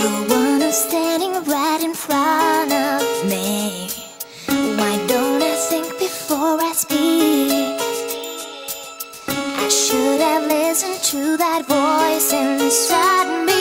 The one who's standing right in front of me Why don't I think before I speak? I should have listened to that voice inside me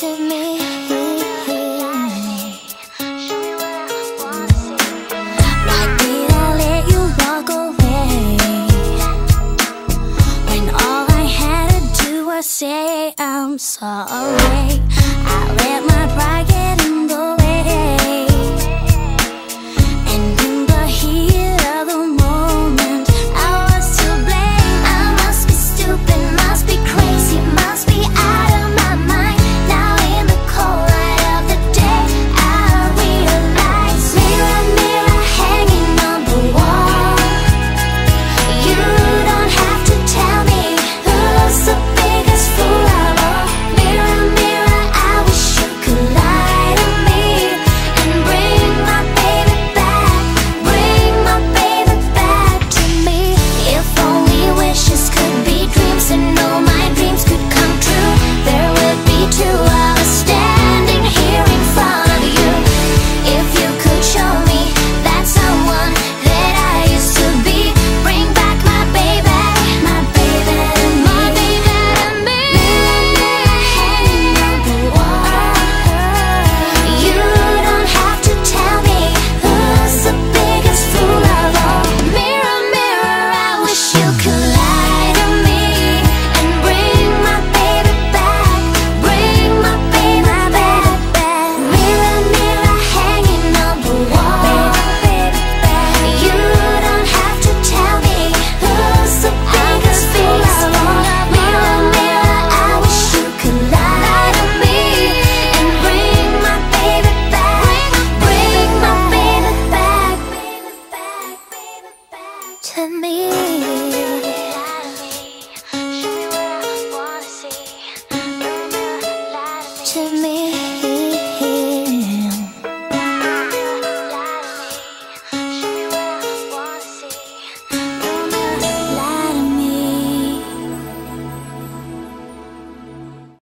do was say I'm sorry. I let my pride get